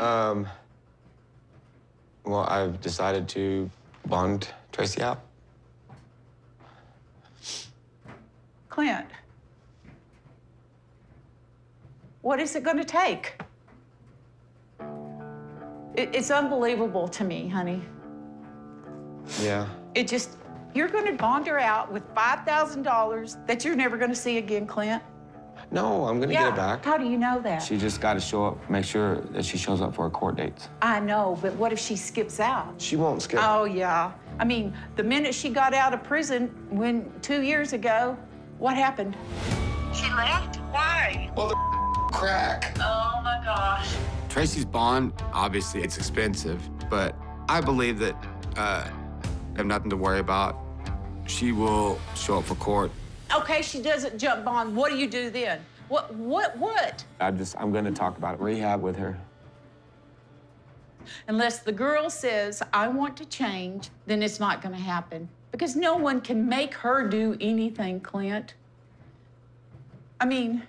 Um, well, I've decided to bond Tracie out. Clint, what is it going to take? It, it's unbelievable to me, honey. Yeah. It just, you're going to bond her out with $5,000 that you're never going to see again, Clint. No, I'm gonna yeah. get it back. How do you know that? She just got to show up, make sure that she shows up for her court dates. I know, but what if she skips out? She won't skip. Oh, yeah. I mean, the minute she got out of prison, when two years ago, what happened? She left? Why? Well, the crack. Oh, my gosh. Tracie's bond, obviously, it's expensive, but I believe that uh, I have nothing to worry about. She will show up for court. Okay, she doesn't jump bond. What do you do then? What, what, what? I just, I'm gonna talk about rehab with her. Unless the girl says, I want to change, then it's not going to happen. Because no one can make her do anything, Clint. I mean,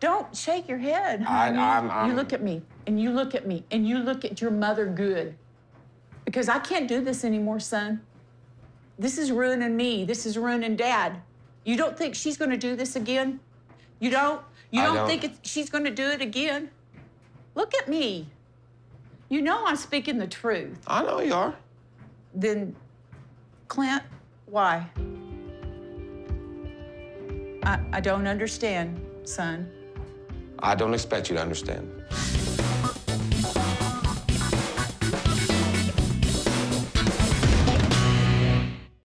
don't shake your head, I, I'm, I'm... You look at me, and you look at me, and you look at your mother good. Because I can't do this anymore, son. This is ruining me. This is ruining Dad. You don't think she's going to do this again? You don't? You don't, don't. think it's, she's going to do it again? Look at me. You know I'm speaking the truth. I know you are. Then, Clint, why? I, I don't understand, son. I don't expect you to understand.